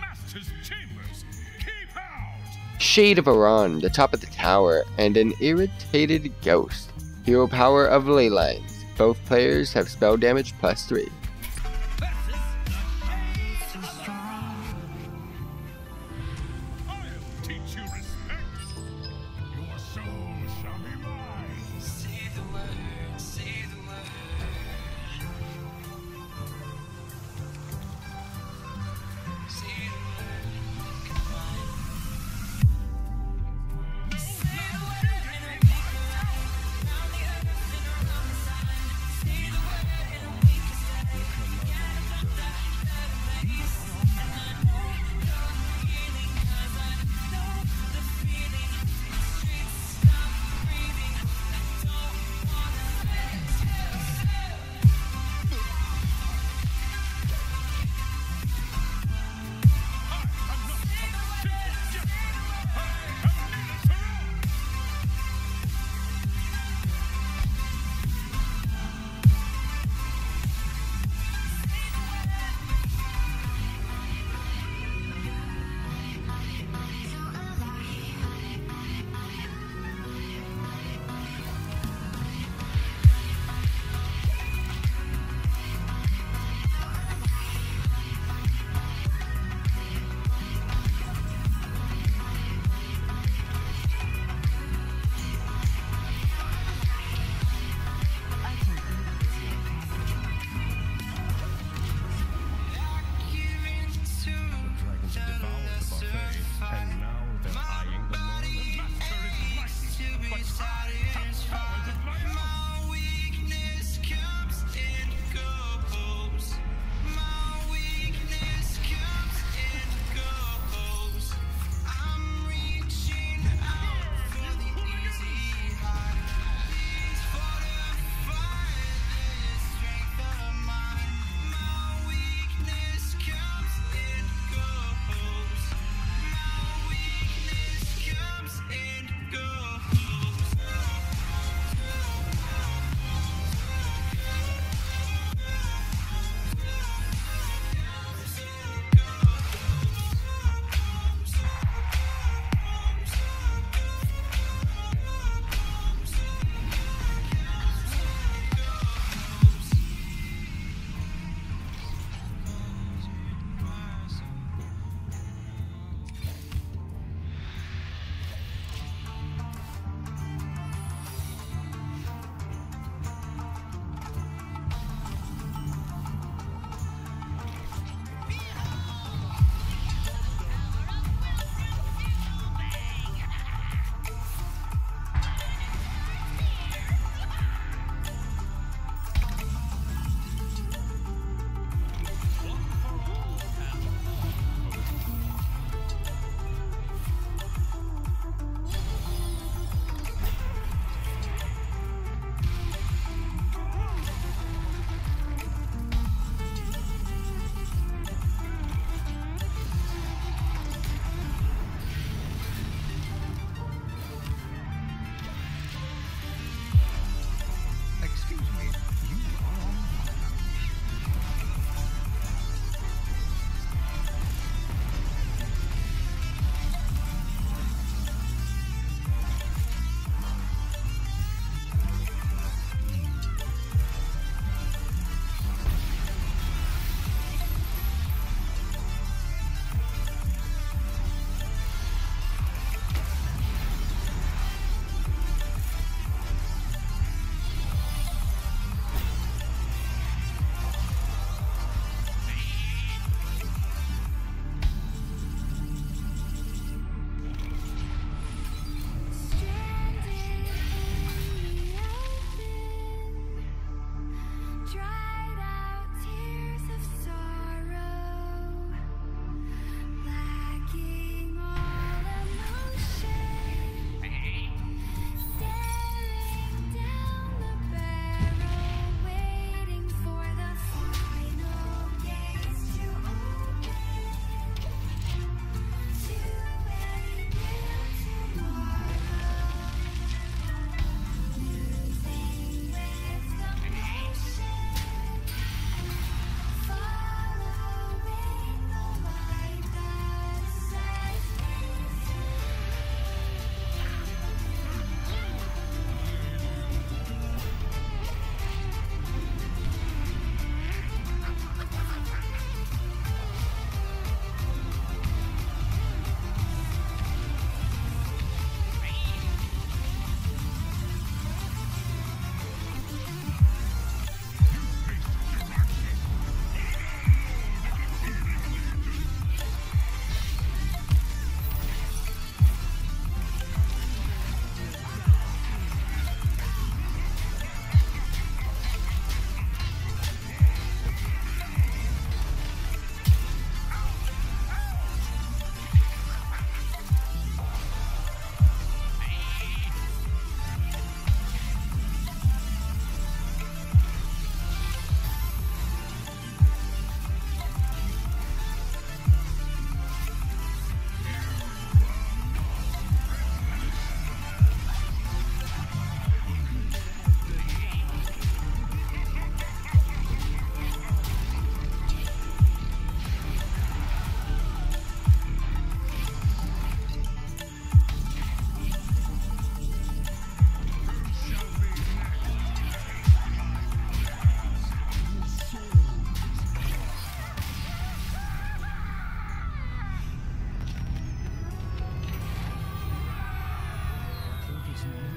master's chambers. Keep out! Shade of Aran, the top of the tower, and an irritated ghost. Hero power of Leylines. Both players have spell damage plus 3.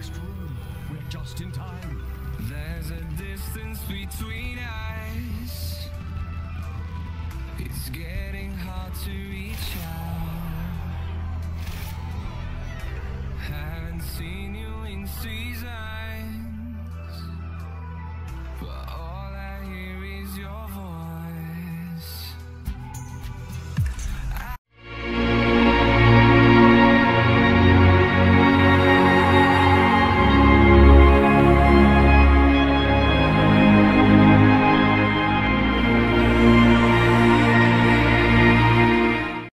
next room. We're just in time. There's a distance between us. It's getting hard to reach out. Haven't seen you in seasons.